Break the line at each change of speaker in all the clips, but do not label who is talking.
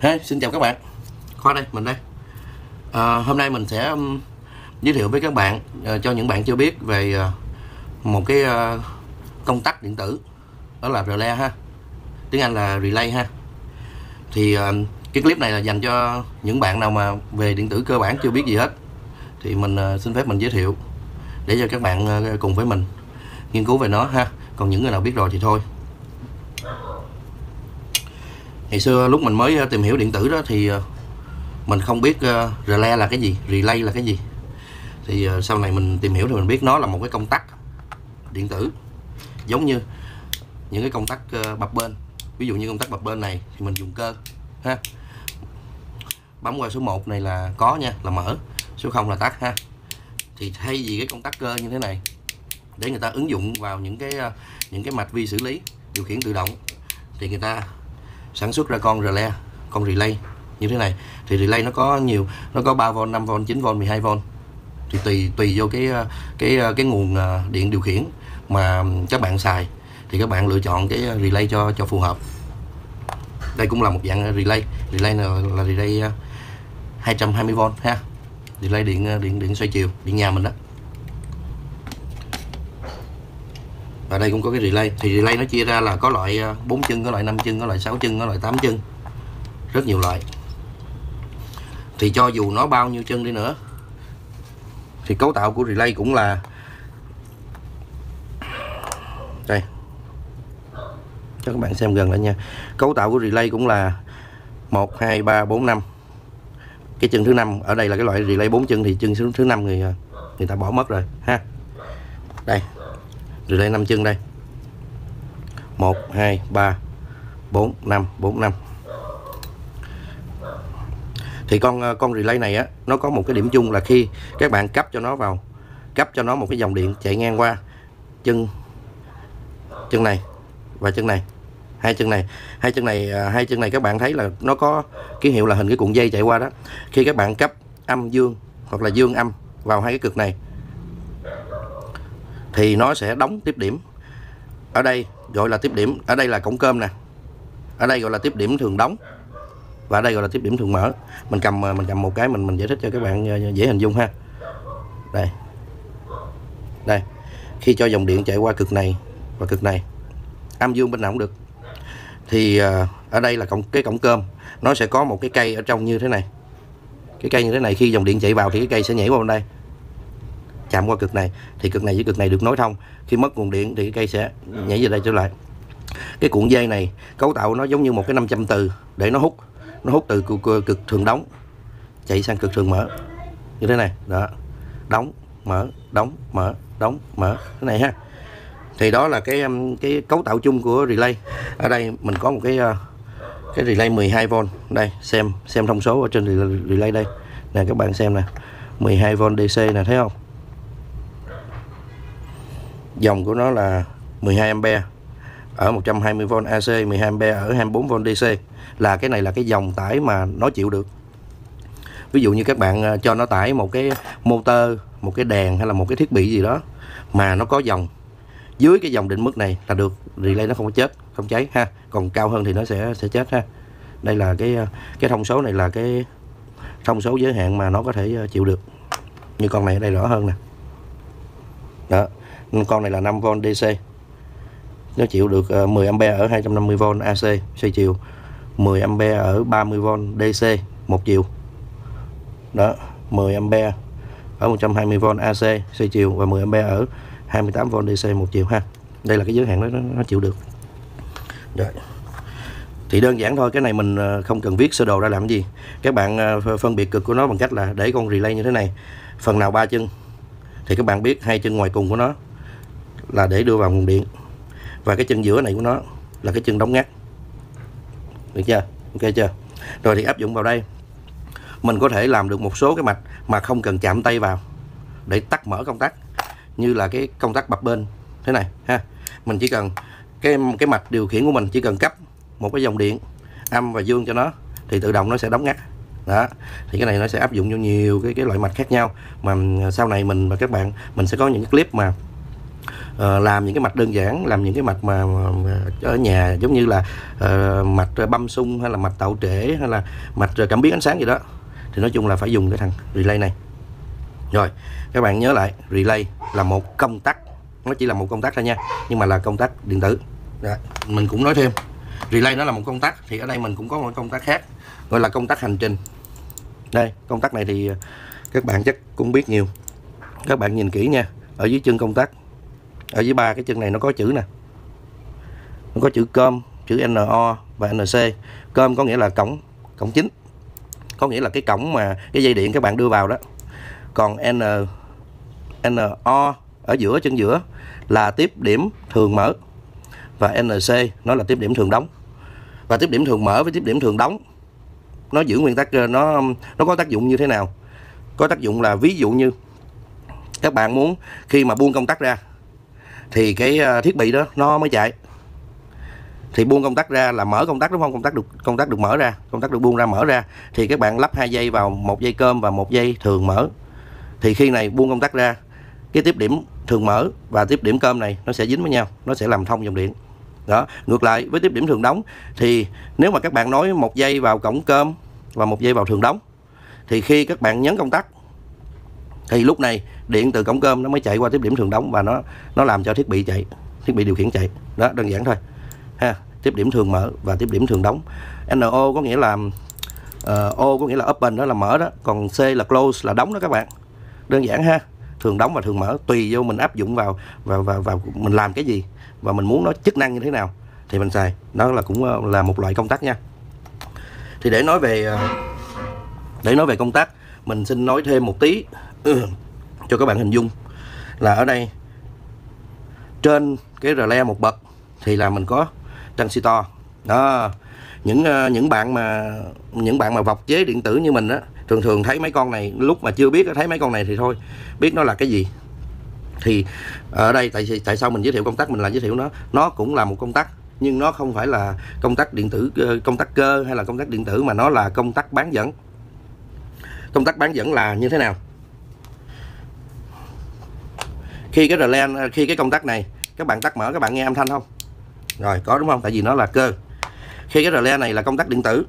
Hey, xin chào các bạn. Khoa đây, mình đây. À, Hôm nay mình sẽ um, giới thiệu với các bạn uh, Cho những bạn chưa biết về uh, Một cái uh, công tắc điện tử. Đó là relay ha. Tiếng Anh là relay ha. Thì uh, cái clip này là dành cho những bạn nào mà về điện tử cơ bản chưa biết gì hết. Thì mình uh, xin phép mình giới thiệu Để cho các bạn uh, cùng với mình nghiên cứu về nó ha. Còn những người nào biết rồi thì thôi ngày xưa lúc mình mới ờ, tìm hiểu điện tử đó thì ờ, mình không biết ờ, relay là cái gì, relay là cái gì. Thì sau này mình tìm hiểu thì mình biết nó là một cái công tắc điện tử. Giống như những cái công tắc bập bên. Ví dụ như công tắc bập bên này thì mình dùng cơ, ha. Bấm qua số 1 này là có nha, là mở. Số 0 là tắt, ha. Thì thay vì cái công tắc cơ như thế này, để người ta ứng dụng vào những cái những cái mạch vi xử lý, điều khiển tự động, thì người ta sản xuất ra con relay con relay như thế này. Thì relay nó có nhiều nó có 3V 5V 9V 12V thì tùy tùy vô cái cái cái nguồn à, điện điều khiển mà các bạn xài. Thì các bạn lựa chọn cái relay cho cho phù hợp. Đây cũng là một dạng relay. Relay là, là relay à, 220V ha. Relay điện à, điện điện xoay chiều điện nhà mình đó. Và đây cũng có cái relay. Thì relay nó chia ra là có loại ờ, 4 chân, có loại 5 chân, có loại 6 chân, có loại 8 chân. Rất nhiều loại. Thì cho dù nó bao nhiêu chân đi nữa, thì cấu tạo của relay cũng là đây. Cho các bạn xem gần lại nha. Cấu tạo của relay cũng là 1 2 3 4 5 cái chân thứ năm, ở đây là cái loại relay 4 chân thì chân thứ năm người ờ, người ta bỏ mất rồi, ha. Đây rồi lên 5 chân đây. 1 2 3 4 5 4 5 thì con ờ, con relay này á, nó có một cái điểm chung là khi các bạn cấp cho nó vào, cấp cho nó một cái dòng điện chạy ngang qua chân chân này và chân này, hai chân này. Hai chân này ờ, hai chân này các bạn thấy là nó có ký hiệu là hình cái cuộn dây chạy qua đó. Khi các bạn cấp âm dương hoặc là dương âm vào hai cái cực này thì nó sẽ đóng tiếp điểm. Ở đây gọi là tiếp điểm, ở đây là cổng cơm nè. Ở đây gọi là tiếp điểm thường đóng. Và ở đây gọi là tiếp điểm thường mở. Mình cầm à, mình cầm một cái mình mình giải thích cho các bạn à, dễ hình dung ha. Đây. Đây. Khi cho dòng điện chạy qua cực này và cực này, âm dương bên nào cũng được. Thì à, ở đây là cổng, cái cổng cơm. Nó sẽ có một cái cây ở trong như thế này. Cái cây như thế này, khi dòng điện chạy vào thì cái cây sẽ nhảy qua bên đây chạm qua cực này thì cực này với cực này được nối thông. Khi mất nguồn điện thì cái cây sẽ nhảy về đây trở lại. Cái cuộn dây này cấu tạo nó giống như một cái 500 từ để nó hút. Nó hút từ cực, cực thường đóng chạy sang cực thường mở. Như thế này đó. Đóng mở đóng mở đóng mở. Cái này ha. Thì đó là cái um, cái cấu tạo chung của relay. Ở đây mình có một cái uh, cái relay 12V đây xem xem thông số ở trên relay đây. Nè các bạn xem nè. 12V DC nè thấy không? Dòng của nó là 12A ở 120V AC 12A ở 24V DC là cái này là cái dòng tải mà nó chịu được. Ví dụ như các bạn ờ, cho nó tải một cái motor, một cái đèn hay là một cái thiết bị gì đó mà nó có dòng. Dưới cái dòng định mức này là được, relay nó không có chết, không cháy, ha. Còn cao hơn thì nó sẽ sẽ chết, ha. Đây là cái ờ, cái thông số này là cái thông số giới hạn mà nó có thể ờ, chịu được. Như con này ở đây rõ hơn nè. Đó con này là 5V DC nó chịu được ờ, 10A ở 250V AC xoay chiều. 10A ở 30V DC một chiều. Đó 10A ở 120V AC xoay chiều và 10A ở 28V DC một chiều ha. Đây là cái giới hạn đó nó, chịu được. Rồi. Thì đơn giản thôi cái này mình ờ, không cần viết sơ đồ ra làm gì. Các bạn ờ, phân biệt cực của nó bằng cách là để con relay như thế này. Phần nào ba chân thì các bạn biết hai chân ngoài cùng của nó là để đưa vào nguồn điện. Và cái chân giữa này của nó là cái chân đóng ngắt. Được chưa? Ok chưa? Rồi thì áp dụng vào đây. Mình có thể làm được một số cái mạch mà không cần chạm tay vào để tắt mở công tắc, như là cái công tắc bập bên. Thế này, ha. Mình chỉ cần cái cái mạch điều khiển của mình chỉ cần cấp một cái dòng điện âm và dương cho nó thì tự động nó sẽ đóng ngắt. Đó. Thì cái này nó sẽ áp dụng cho nhiều cái cái loại mạch khác nhau. Mà à, sau này mình và các bạn, mình sẽ có những clip mà uh, làm những cái mạch đơn giản làm những cái mạch mà, mà ở nhà giống như là uh, mạch ờ, băm sung hay là mạch tạo trễ hay là mạch cảm biến ánh sáng gì đó. Thì nói chung là phải dùng cái thằng relay này. Rồi các bạn nhớ lại relay là một công tắc. Nó chỉ là một công tắc thôi nha nhưng mà là công tắc điện tử. Đó. mình cũng nói thêm relay nó là một công tắc thì ở đây mình cũng có một công tắc khác gọi là công tắc hành trình. Đây công tắc này thì các bạn chắc cũng biết nhiều. Các bạn nhìn kỹ nha ở dưới chân công tắc ở dưới ba cái chân này nó có chữ nè. Nó có chữ com, chữ no và nc com có nghĩa là cổng cổng chính. Có nghĩa là cái cổng mà cái dây điện các bạn đưa vào đó. Còn n no ở giữa, chân giữa là tiếp điểm thường mở. Và nc nó là tiếp điểm thường đóng. Và tiếp điểm thường mở với tiếp điểm thường đóng, nó giữ nguyên tắc, nó nó có tác dụng như thế nào? Có tác dụng là ví dụ như các bạn muốn khi mà buông công tắc ra thì cái ờ, thiết bị đó nó mới chạy. Thì buông công tắc ra là mở công tắc, đúng không? Công tắc được, công tắc được mở ra, công tắc được buông ra, mở ra. Thì các bạn lắp hai dây vào một dây cơm và một dây thường mở. Thì khi này buông công tắc ra, cái tiếp điểm thường mở và tiếp điểm cơm này nó sẽ dính với nhau, nó sẽ làm thông dòng điện. Đó, ngược lại với tiếp điểm thường đóng, thì nếu mà các bạn nối một dây vào cổng cơm và một dây vào thường đóng, thì khi các bạn nhấn công tắc thì lúc này điện từ cổng cơm nó mới chạy qua tiếp điểm thường đóng và nó nó làm cho thiết bị chạy thiết bị điều khiển chạy. Đó đơn giản thôi. Ha tiếp điểm thường mở và tiếp điểm thường đóng. NO có nghĩa là uh, O có nghĩa là open đó là mở đó. Còn C là close là đóng đó các bạn. Đơn giản ha. Thường đóng và thường mở tùy vô mình áp dụng vào và và và mình làm cái gì và mình muốn nó chức năng như thế nào thì mình xài. Đó là cũng ờ, là một loại công tắc nha. Thì để nói về ờ, để nói về công tắc mình xin nói thêm một tí. Ừ, cho các bạn hình dung là ở đây, trên cái relay một bậc thì là mình có transistor đó, những ờ, những bạn mà, những bạn mà vọc chế điện tử như mình á, thường thường thấy mấy con này, lúc mà chưa biết thấy mấy con này thì thôi, biết nó là cái gì. Thì ở đây tại tại sao mình giới thiệu công tắc, mình là giới thiệu nó. Nó cũng là một công tắc, nhưng nó không phải là công tắc điện tử ờ, công tắc cơ hay là công tắc điện tử, mà nó là công tắc bán dẫn. Công tắc bán dẫn là như thế nào? Khi cái relay khi cái công tắc này các bạn tắt mở các bạn nghe âm thanh không? Rồi có đúng không? Tại vì nó là cơ. Khi cái relay này là công tắc điện tử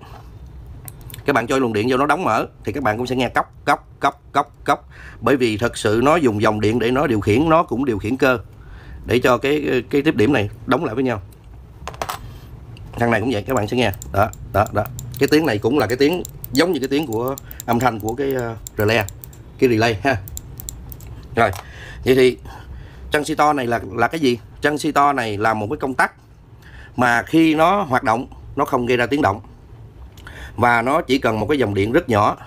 các bạn cho luồng điện vô nó đóng mở thì các bạn cũng sẽ nghe cốc cốc cốc cốc cốc. Bởi vì thật sự nó dùng dòng điện để nó điều khiển nó cũng điều khiển cơ để cho cái cái tiếp điểm này đóng lại với nhau. Thằng này cũng vậy các bạn sẽ nghe. Đó đó đó. Cái tiếng này cũng là cái tiếng giống như cái tiếng của âm thanh của cái uh, relay cái relay ha. Rồi vậy thì transistor này là là cái gì? Transistor này là một cái công tắc mà khi nó hoạt động nó không gây ra tiếng động. Và nó chỉ cần một cái dòng điện rất nhỏ.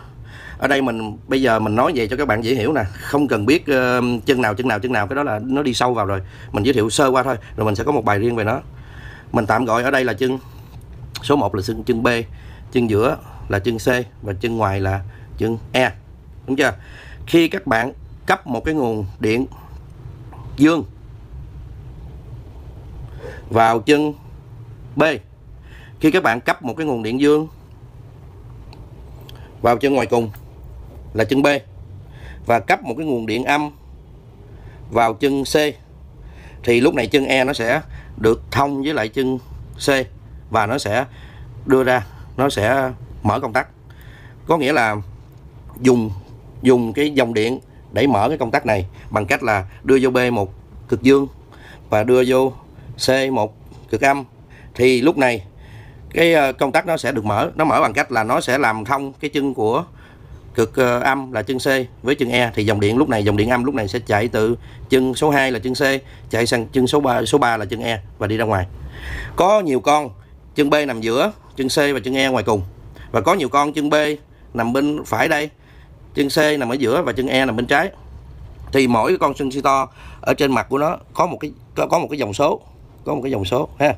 Ở đây mình bây giờ mình nói về cho các bạn dễ hiểu nè. Không cần biết uh, chân nào chân nào chân nào. Cái đó là nó đi sâu vào rồi. Mình giới thiệu sơ qua thôi rồi mình sẽ có một bài riêng về nó. Mình tạm gọi ở đây là chân số 1 là chân chân B chân giữa là chân C và chân ngoài là chân E. Đúng chưa? Khi các bạn cấp một cái nguồn điện dương vào chân B. Khi các bạn cấp một cái nguồn điện dương vào chân ngoài cùng là chân B và cấp một cái nguồn điện âm vào chân C, thì lúc này chân E nó sẽ được thông với lại chân C và nó sẽ đưa ra, nó sẽ mở công tắc. Có nghĩa là dùng dùng cái dòng điện để mở cái công tắc này bằng cách là đưa vô B một cực dương và đưa vô C một cực âm. Thì lúc này cái ờ, công tắc nó sẽ được mở, nó mở bằng cách là nó sẽ làm thông cái chân của cực ờ, âm là chân C với chân E. Thì dòng điện lúc này, dòng điện âm lúc này sẽ chạy từ chân số 2 là chân C, chạy sang chân số 3 số 3 là chân E và đi ra ngoài. Có nhiều con, chân B nằm giữa chân C và chân E ngoài cùng. Và có nhiều con chân B nằm bên phải đây chân C nằm ở giữa và chân E nằm bên trái. Thì mỗi con transistor ở trên mặt của nó có một cái có, có một cái dòng số có một cái dòng số ha.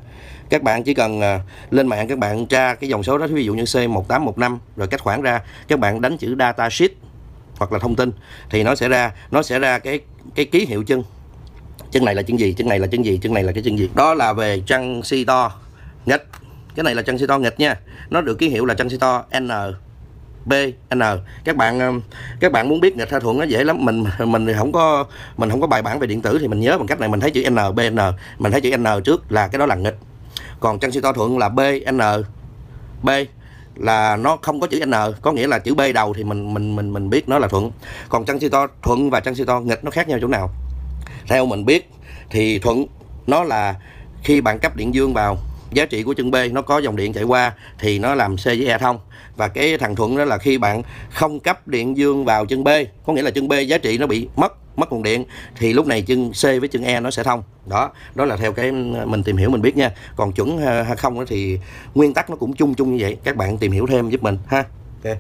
Các bạn chỉ cần uh, lên mạng các bạn tra cái dòng số đó ví dụ như C1815 rồi cách khoảng ra các bạn đánh chữ data sheet hoặc là thông tin thì nó sẽ ra nó sẽ ra cái cái ký hiệu chân. Chân này là chân gì chân này là chân gì chân này là cái chân gì. Đó là về transistor nghịch. Cái này là transistor nghịch nha. Nó được ký hiệu là transistor N. BN các bạn um, các bạn muốn biết nghịch hay thuận nó dễ lắm. Mình mình không có, mình không có bài bản về điện tử thì mình nhớ bằng cách này. Mình thấy chữ N BN mình thấy chữ N trước là cái đó là nghịch. Còn chân siêu to thuận là BN B là nó không có chữ N, có nghĩa là chữ B đầu thì mình mình mình mình biết nó là thuận. Còn chân siêu to thuận và chân siêu to nghịch nó khác nhau chỗ nào? Theo mình biết thì thuận nó là khi bạn cấp điện dương vào giá trị của chân B nó có dòng điện chạy qua thì nó làm C với E thông. Và cái thằng thuận đó là khi bạn không cấp điện dương vào chân B có nghĩa là chân B giá trị nó bị mất mất nguồn điện, thì lúc này chân C với chân E nó sẽ thông. Đó đó là theo cái mình tìm hiểu, mình biết nha. Còn chuẩn ờ, hay không thì nguyên tắc nó cũng chung chung như vậy. Các bạn tìm hiểu thêm giúp mình, ha. Ok,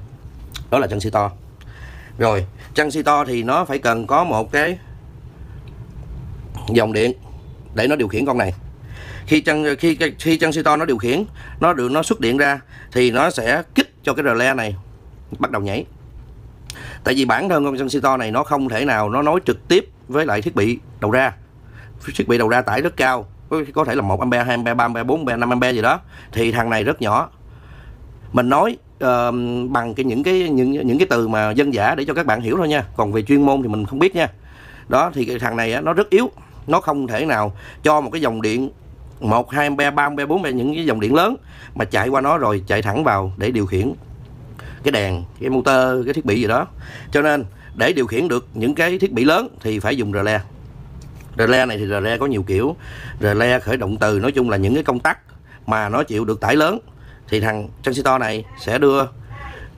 đó là chân si to. Rồi, chân si to thì nó phải cần có một cái dòng điện để nó điều khiển con này khi chân khi khi chân si to nó điều khiển nó được nó xuất điện ra thì nó sẽ kích cho cái rle này bắt đầu nhảy. Tại vì bản thân con chân si to này nó không thể nào nó nối trực tiếp với lại thiết bị đầu ra. Thiết bị đầu ra tải rất cao có thể là một ampe hai ampe ba ampe bốn ampe năm ampe gì đó thì thằng này rất nhỏ. Mình nói uh, bằng cái những cái những những cái từ mà dân giả để cho các bạn hiểu thôi nha. Còn về chuyên môn thì mình không biết nha. Đó thì cái thằng này á, nó rất yếu nó không thể nào cho một cái dòng điện 1, 2 ampe, 3 ampe, 4 ampe những cái dòng điện lớn mà chạy qua nó rồi chạy thẳng vào để điều khiển cái đèn, cái motor, cái thiết bị gì đó. Cho nên để điều khiển được những cái thiết bị lớn thì phải dùng rle. Rle này thì rle có nhiều kiểu. Rle khởi động từ nói chung là những cái công tắc mà nó chịu được tải lớn thì thằng transistor này sẽ đưa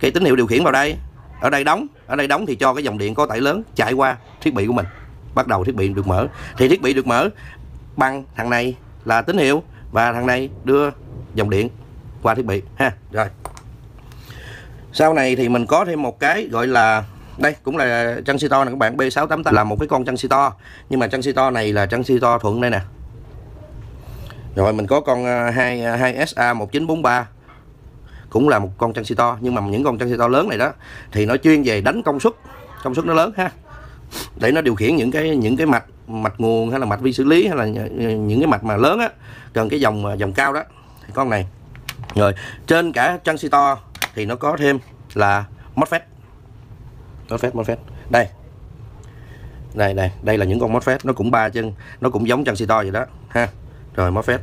cái tín hiệu điều khiển vào đây. Ở đây đóng, ở đây đóng thì cho cái dòng điện có tải lớn chạy qua thiết bị của mình. Bắt đầu thiết bị được mở. Thì thiết bị được mở bằng thằng này là tín hiệu. Và thằng này đưa dòng điện qua thiết bị, ha. Rồi. Sau này thì mình có thêm một cái gọi là, đây, cũng là chân si to nè các bạn. B688 là một cái con chân si to nhưng mà chân si to này là chân si to thuận đây nè. Rồi, mình có con 2 2 SA 1943 cũng là một con chân si to nhưng mà những con chân si to lớn này đó, thì nó chuyên về đánh công suất. Công suất nó lớn, ha. Để nó điều khiển những cái những cái mạch mạch nguồn hay là mạch vi xử lý hay là những cái mạch mà lớn á cần cái dòng à, dòng cao đó, thì con này. Rồi, trên cả transistor thì nó có thêm là MOSFET. MOSFET MOSFET. Đây. Đây đây đây là những con MOSFET. Nó cũng ba chân, nó cũng giống transistor vậy đó, ha. Rồi, MOSFET.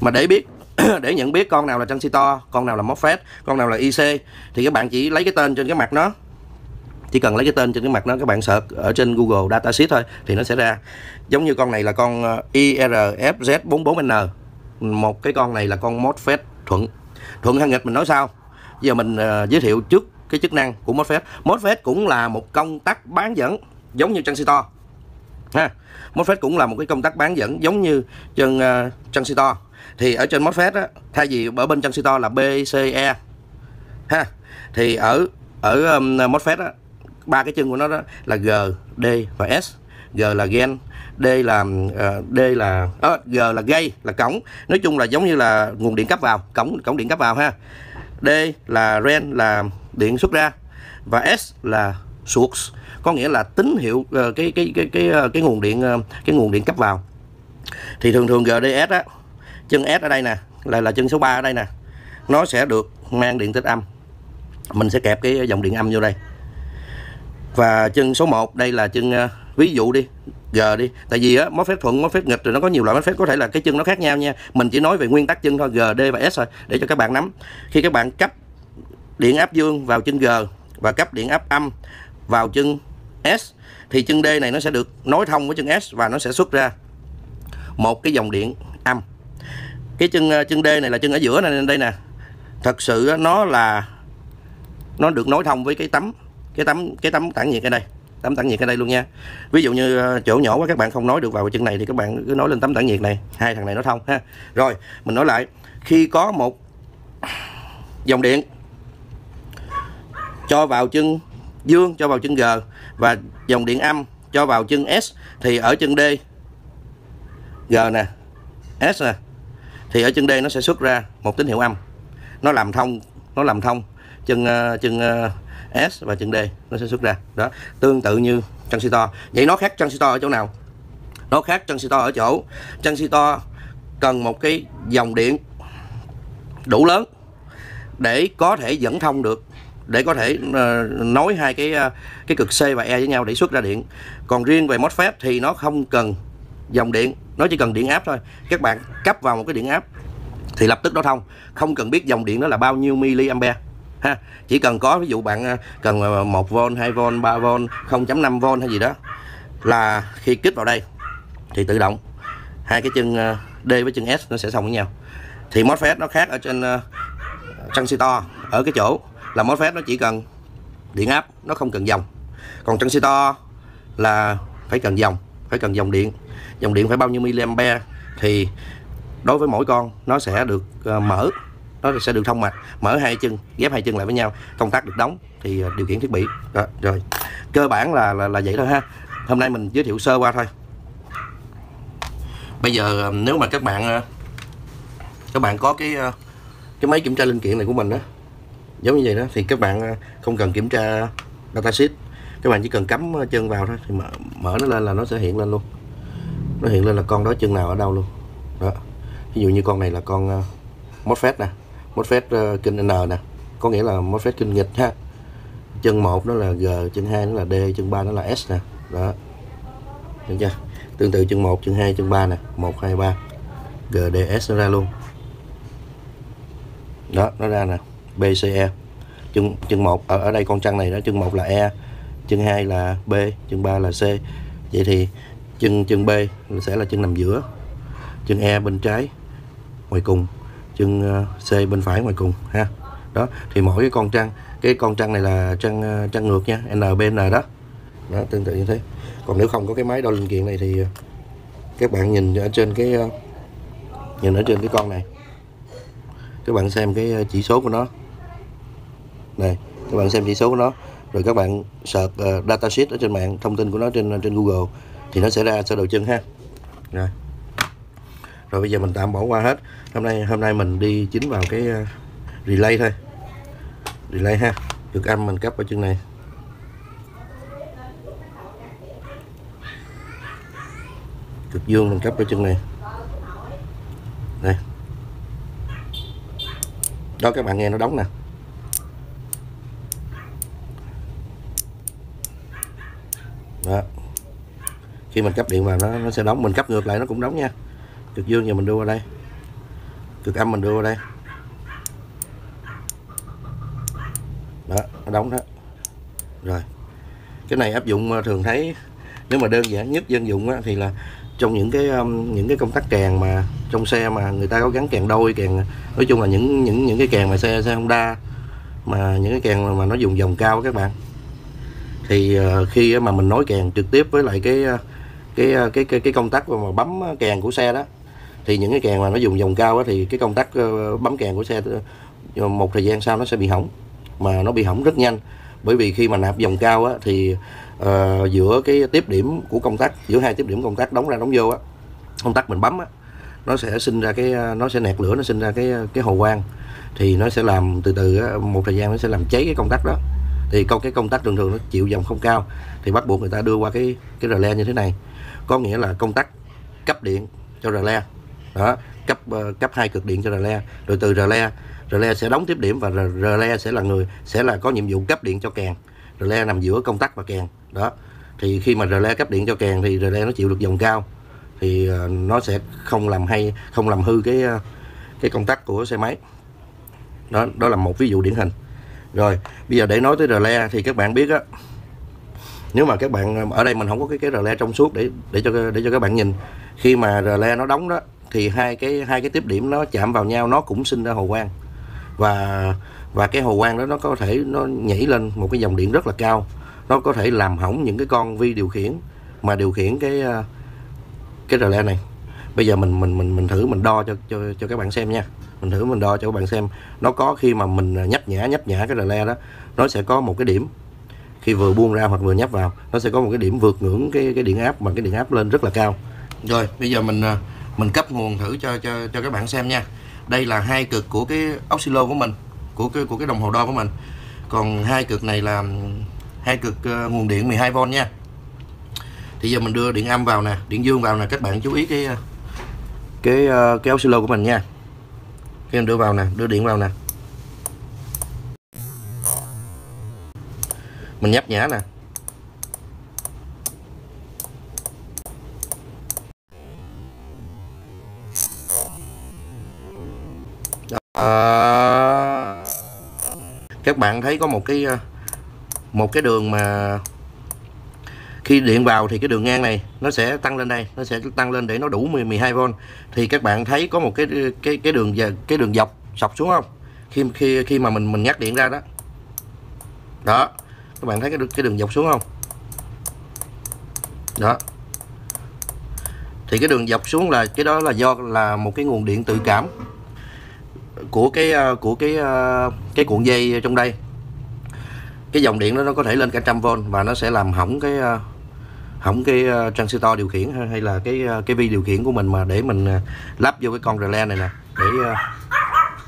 Mà để biết, để nhận biết con nào là transistor con nào là MOSFET, con nào là IC thì các bạn chỉ lấy cái tên trên cái mặt nó chỉ cần lấy cái tên trên cái mặt nó các bạn search ở trên Google Datasheet thôi thì nó sẽ ra. Giống như con này là con ờ, IRFZ44N một cái con này là con MOSFET thuận. Thuận hay nghịch mình nói sao? Giờ mình uh, giới thiệu trước cái chức năng của MOSFET MOSFET cũng là một công tắc bán dẫn giống như transistor. Ha MOSFET cũng là một cái công tắc bán dẫn giống như chân uh, transistor. Thì ở trên MOSFET á, thay vì ở bên transistor là BCE ha thì ở ở um, MOSFET á, ba cái chân của nó đó là G, D và S. G là gen, D là uh, D là uh, G là gây là cổng. Nói chung là giống như là nguồn điện cấp vào, cổng cổng điện cấp vào ha. D là ren là điện xuất ra và S là source có nghĩa là tín hiệu uh, cái cái cái cái cái, cái nguồn điện uh, cái nguồn điện cấp vào. Thì thường thường GDS á, chân S ở đây nè, là là chân số 3 ở đây nè. Nó sẽ được mang điện tích âm. Mình sẽ kẹp cái dòng điện âm vô đây và chân số 1 đây là chân uh, ví dụ đi G đi. Tại vì á phép thuận phép nghịch rồi nó có nhiều loại phép có thể là cái chân nó khác nhau nha. Mình chỉ nói về nguyên tắc chân thôi G D và S thôi để cho các bạn nắm. Khi các bạn cấp điện áp dương vào chân G và cấp điện áp âm vào chân S thì chân D này nó sẽ được nối thông với chân S và nó sẽ xuất ra một cái dòng điện âm. Cái chân ờ, chân D này là chân ở giữa này đây nè. Thật sự nó là nó được nối thông với cái tấm cái tấm cái tấm tản nhiệt ở đây, tấm tản nhiệt ở đây luôn nha. Ví dụ như ờ, chỗ nhỏ quá, các bạn không nói được vào chân này thì các bạn cứ nói lên tấm tản nhiệt này. Hai thằng này nó thông ha. Rồi, mình nói lại. Khi có một dòng điện cho vào chân dương, cho vào chân G và dòng điện âm cho vào chân S, thì ở chân D, G nè, S nè, thì ở chân D nó sẽ xuất ra một tín hiệu âm. Nó làm thông, nó làm thông chân ờ, chân ờ, S và chân D nó sẽ xuất ra. Đó tương tự như transistor vậy nó khác transistor ở chỗ nào? Nó khác transistor ở chỗ transistor cần một cái dòng điện đủ lớn để có thể dẫn thông được để có thể uh, nối hai cái uh, cái cực C và E với nhau để xuất ra điện. Còn riêng về MOSFET thì nó không cần dòng điện nó chỉ cần điện áp thôi. Các bạn cấp vào một cái điện áp thì lập tức nó thông. Không cần biết dòng điện đó là bao nhiêu miliampere ha, chỉ cần có ví dụ bạn à, cần 1V 2V 3V 0.5V hay gì đó là khi kích vào đây thì tự động hai cái chân à, D với chân S nó sẽ xong với nhau. Thì MOSFET nó khác ở trên à, transistor ở cái chỗ là MOSFET nó chỉ cần điện áp, nó không cần dòng. Còn transistor là phải cần dòng, phải cần dòng điện. Dòng điện phải bao nhiêu miliampere thì đối với mỗi con nó sẽ được mở nó sẽ được thông mạch mở hai chân ghép hai chân lại với nhau công tắc được đóng thì à, điều khiển thiết bị. Đó, rồi. Cơ bản là, là là vậy thôi ha. Hôm nay mình giới thiệu sơ qua thôi. Bây giờ à, nếu mà các bạn à, các bạn có cái cái máy kiểm tra linh kiện này của mình đó giống như vậy đó thì các bạn không cần kiểm tra datasheet các bạn chỉ cần cắm chân vào thôi thì mở, mở nó lên là nó sẽ hiện lên luôn. Nó hiện lên là con đó chân nào ở đâu luôn. Đó. Ví dụ như con này là con uh, MOSFET nè. MOSFET uh, ờ, kênh N nè. Có nghĩa là MOSFET kênh nghịch ha. Chân 1 nó là G chân 2 nó là D chân 3 nó là S nè. Đó. Được chưa? Tương tự chân 1 chân 2 chân 3 nè. 1 2 3 G D S nó ra luôn. Đó nó ra nè. BCE chân chân 1 ở ở đây con trăng này đó chân 1 là E chân 2 là B chân 3 là C. Vậy thì chân chân B sẽ là chân nằm giữa. Chân E bên trái ngoài cùng chân ờ, C bên phải ngoài cùng ha. Đó thì mỗi cái con trăng cái con trăng này là trăng ờ, trăng ngược nha NBN đó. Đó tương tự như thế. Còn nếu không có cái máy đo linh kiện này thì ờ, các bạn nhìn ở trên cái nhìn ở trên cái con này. Các bạn xem cái chỉ số của nó. Này các bạn xem chỉ số của nó rồi các bạn search uh, datasheet ở trên mạng thông tin của nó trên trên Google thì nó sẽ ra sơ đồ chân ha. Rồi rồi bây giờ mình tạm bỏ qua hết. Hôm nay hôm nay mình đi chính vào cái ờ, relay thôi. Relay ha. Cực âm mình cấp ở chân này. Cực dương, mình cấp ở chân này. Đây. Đó, các bạn nghe nó đóng nè. Đó. Khi mình cấp điện vào nó nó sẽ đóng. Mình cấp ngược lại nó cũng đóng nha cực dương giờ mình đưa vào đây. Cực âm mình đưa vào đây. Đó nó đóng đó. Rồi. Cái này áp dụng ờ, thường thấy nếu mà đơn giản nhất dân dụng á, thì là trong những cái um, những cái công tắc kèn mà trong xe mà người ta có gắn kèn đôi kèn nói chung là những những những cái kèn mà xe xe Honda mà những cái kèn mà, mà nó dùng dòng cao các bạn. Thì uh, khi mà mình nối kèn trực tiếp với lại cái ờ, cái cái cái cái công tắc mà bấm kèn của xe đó thì những cái kèn mà nó dùng dòng cao đó, thì cái công tắc ờ, bấm kèn của xe ờ, một thời gian sau nó sẽ bị hỏng. Mà nó bị hỏng rất nhanh. Bởi vì khi mà nạp dòng cao á, thì uh, giữa cái tiếp điểm của công tắc giữa hai tiếp điểm công tắc đóng ra đóng vô á công tắc mình bấm á nó sẽ sinh ra cái nó sẽ nẹt lửa nó sinh ra cái cái hồ quang. Thì nó sẽ làm từ từ á, một thời gian nó sẽ làm cháy cái công tắc đó. Thì con cái công tắc thường thường nó chịu dòng không cao. Thì bắt buộc người ta đưa qua cái cái rle như thế này. Có nghĩa là công tắc cấp điện cho rle đó cấp uh, cấp hai cực điện cho rle rồi từ rle Le sẽ đóng tiếp điểm và rle sẽ là người sẽ là có nhiệm vụ cấp điện cho kèn Le nằm giữa công tắc và kèn đó thì khi mà rle cấp điện cho kèn thì rle nó chịu được dòng cao. Thì uh, nó sẽ không làm hay không làm hư cái uh, cái công tắc của xe máy. Đó đó là một ví dụ điển hình. Rồi bây giờ để nói tới rle thì các bạn biết á nếu mà các bạn ở đây mình không có cái cái rle trong suốt để để cho để cho các bạn nhìn. Khi mà rle nó đóng đó thì hai cái hai cái tiếp điểm nó chạm vào nhau, nó cũng sinh ra hồ quang. Và và cái hồ quang đó nó có thể nó nhảy lên một cái dòng điện rất là cao. Nó có thể làm hỏng những cái con vi điều khiển mà điều khiển cái ờ, cái cái le này. Bây giờ mình mình mình mình thử, mình đo cho cho cho các bạn xem nha. Mình thử, mình đo cho các bạn xem. Nó có khi mà mình nhấp nhả nhấp nhả cái rle đó, nó sẽ có một cái điểm. Khi vừa buông ra hoặc vừa nhấp vào, nó sẽ có một cái điểm vượt ngưỡng cái cái điện áp, mà cái điện áp lên rất là cao. Rồi, bây giờ mình ờ, mình cấp nguồn thử cho cho cho các bạn xem nha. Đây là hai cực của cái oscillo của mình của cái của cái đồng hồ đo của mình. Còn hai cực này là hai cực uh, nguồn điện 12V nha. Thì giờ mình đưa điện âm vào nè điện dương vào nè các bạn chú ý cái ờ, cái uh, cái oscillo của mình nha. Khi mình đưa vào nè đưa điện vào nè. Mình nhấp nhả nè. À, các bạn thấy có một cái ờ, một cái đường mà khi điện vào thì cái đường ngang này nó sẽ tăng lên đây nó sẽ tăng lên để nó đủ 12V thì các bạn thấy có một cái cái cái đường cái đường dọc sọc xuống không? Khi khi khi mà mình mình ngắt điện ra đó. Đó các bạn thấy cái cái đường dọc xuống không? Đó. Thì cái đường dọc xuống là cái đó là do là một cái nguồn điện tự cảm của cái ờ, của cái ờ, cái cuộn dây trong đây. Cái dòng điện đó nó có thể lên cả trăm v và nó sẽ làm hỏng cái ờ, hỏng cái transistor điều khiển hay là cái cái vi điều khiển của mình mà để mình lắp vô cái con relay này nè để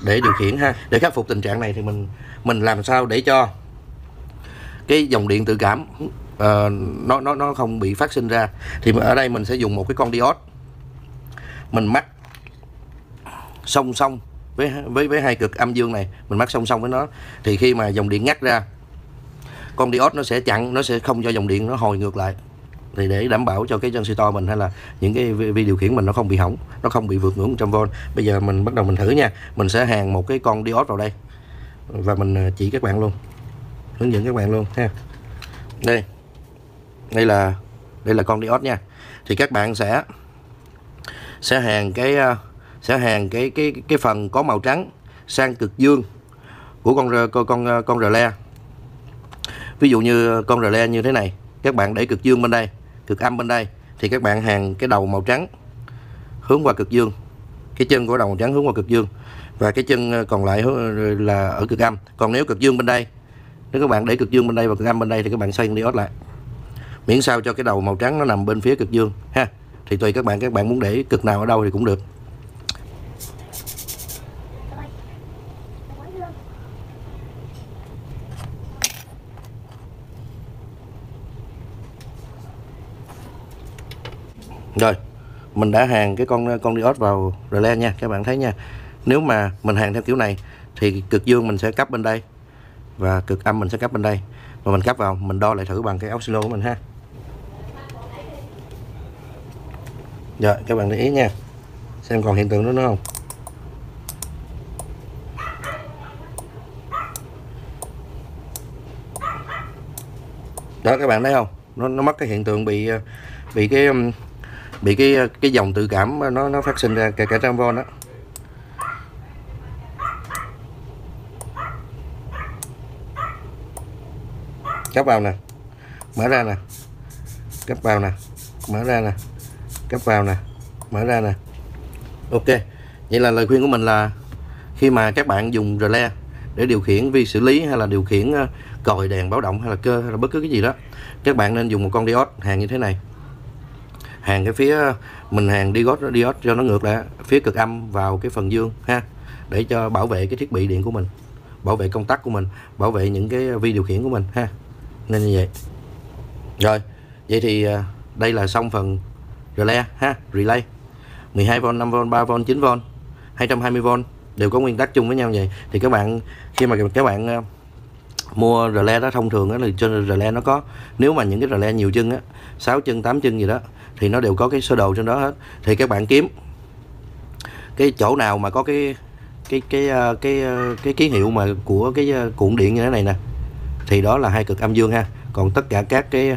để điều khiển ha. Để khắc phục tình trạng này thì mình mình làm sao để cho cái dòng điện tự cảm uh, nó nó nó không bị phát sinh ra. Thì ở đây mình sẽ dùng một cái con diode. Mình mắc song song với với với hai cực âm dương này, mình mắc song song với nó, thì khi mà dòng điện ngắt ra, con diode nó sẽ chặn, nó sẽ không cho dòng điện nó hồi ngược lại. Thì để đảm bảo cho cái transistor mình hay là những cái vi điều khiển mình nó không bị hỏng, nó không bị vượt ngưỡng 100V bây giờ mình bắt đầu mình thử nha. Mình sẽ hàn một cái con diode vào đây. Và mình à, chỉ các bạn luôn. Hướng dẫn các bạn luôn ha. Đây. Đây là đây là con diode nha. Thì các bạn sẽ sẽ hàn cái à, sẽ hàn cái cái cái phần có màu trắng sang cực dương của con con con con rờ le. Ví dụ như con rờ le như thế này, các bạn để cực dương bên đây, cực âm bên đây, thì các bạn hàn cái đầu màu trắng hướng qua cực dương. Cái chân của đầu màu trắng hướng qua cực dương. Và cái chân ờ, còn lại ờ, là ở cực âm. Còn nếu cực dương bên đây, nếu các bạn để cực dương bên đây và cực âm bên đây thì các bạn xoay đi diode lại. Miễn sao cho cái đầu màu trắng nó nằm bên phía cực dương, ha. Thì tùy các bạn các bạn muốn để cực nào ở đâu thì cũng được. Rồi, mình đã hàng cái con con diode vào relay nha, các bạn thấy nha. Nếu mà mình hàng theo kiểu này, thì cực dương mình sẽ cấp bên đây, và cực âm mình sẽ cấp bên đây. Và mình cấp vào, mình đo lại thử bằng cái oscillo của mình ha. Rồi, các bạn để ý nha. Xem còn hiện tượng đó nữa không? Đó, các bạn thấy không? Nó nó mất cái hiện tượng bị ờ, bị cái bị cái cái dòng tự cảm nó nó phát sinh ra cả cả trăm von đó cấp vào nè, mở ra nè. Cấp vào nè, mở ra nè. Cấp vào nè, mở ra nè. Ok, vậy là lời khuyên của mình là khi mà các bạn dùng relay để điều khiển vi xử lý hay là điều khiển ờ, còi đèn báo động hay là cơ, hay là bất cứ cái gì đó, các bạn nên dùng một con diode, hàng như thế này hàng cái phía, mình hàng đi diode cho nó ngược lại phía cực âm vào cái phần dương, ha, để cho bảo vệ cái thiết bị điện của mình, bảo vệ công tắc của mình, bảo vệ những cái vi điều khiển của mình, ha, nên như vậy. Rồi, vậy thì à, đây là xong phần relay, ha, relay. 12V 5V 3V 9V 220V đều có nguyên tắc chung với nhau vậy. Thì các bạn, khi mà các bạn à, mua relay đó, thông thường đó thì trên relay nó có, nếu mà những cái relay nhiều chân á 6 chân 8 chân gì đó thì nó đều có cái sơ đồ trên đó hết. Thì các bạn kiếm cái chỗ nào mà có cái cái cái cái cái, cái ký hiệu mà của cái cuộn điện như thế này nè thì đó là hai cực âm dương ha. Còn tất cả các cái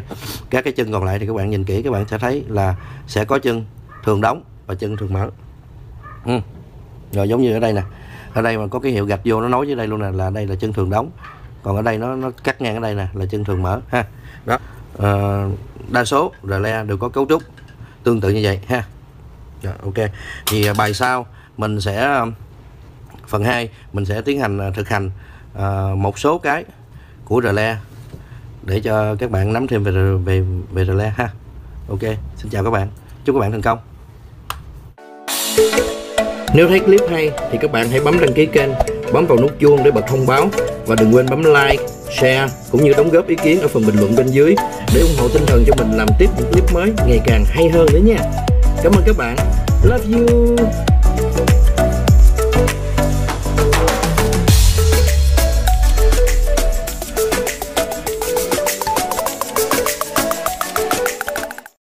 các cái chân còn lại thì các bạn nhìn kỹ các bạn sẽ thấy là sẽ có chân thường đóng và chân thường mở. Ừ. rồi giống như ở đây nè ở đây mà có cái hiệu gạch vô nó nói với đây luôn nè là đây là chân thường đóng. Còn ở đây nó nó cắt ngang ở đây nè là chân thường mở ha. Đó. À, đa số relay đều có cấu trúc tương tự như vậy ha. Rồi, ok. Thì à, bài sau mình sẽ phần 2 mình sẽ tiến hành à, thực hành uh, một số cái của relay để cho các bạn nắm thêm về về về relay ha. Ok xin chào các bạn. Chúc các bạn thành công. Nếu thấy clip hay thì các bạn hãy bấm đăng ký kênh bấm vào nút chuông để bật thông báo và đừng quên bấm like share cũng như đóng góp ý kiến ở phần bình luận bên dưới để ủng hộ tinh thần cho mình làm tiếp những clip mới ngày càng hay hơn nữa nha. Cảm ơn các bạn. Love you.